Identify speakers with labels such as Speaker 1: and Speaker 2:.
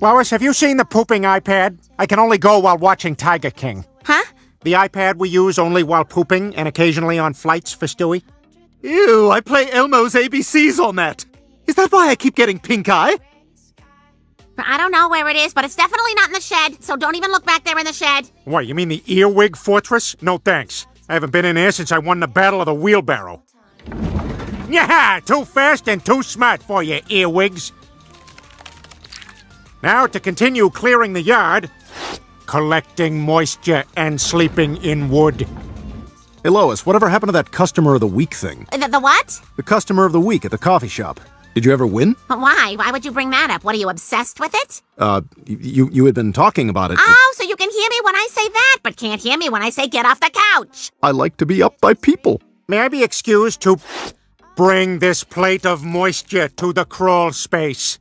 Speaker 1: Lois, have you seen the pooping iPad? I can only go while watching Tiger King.
Speaker 2: Huh?
Speaker 1: The iPad we use only while pooping and occasionally on flights for Stewie.
Speaker 3: Ew, I play Elmo's ABCs on that. Is that why I keep getting pink eye?
Speaker 2: I don't know where it is, but it's definitely not in the shed, so don't even look back there in the shed.
Speaker 1: What, you mean the Earwig Fortress? No thanks. I haven't been in there since I won the Battle of the Wheelbarrow. Yeah, too fast and too smart for you, earwigs. Now to continue clearing the yard, collecting moisture and sleeping in wood.
Speaker 4: Hey Lois, whatever happened to that customer of the week thing?
Speaker 2: The, the what?
Speaker 4: The customer of the week at the coffee shop. Did you ever win?
Speaker 2: Why? Why would you bring that up? What are you obsessed with it?
Speaker 4: Uh, you you had been talking about it.
Speaker 2: Oh, so you can hear me when I say that, but can't hear me when I say get off the couch.
Speaker 4: I like to be up by people.
Speaker 1: May I be excused to bring this plate of moisture to the crawl space?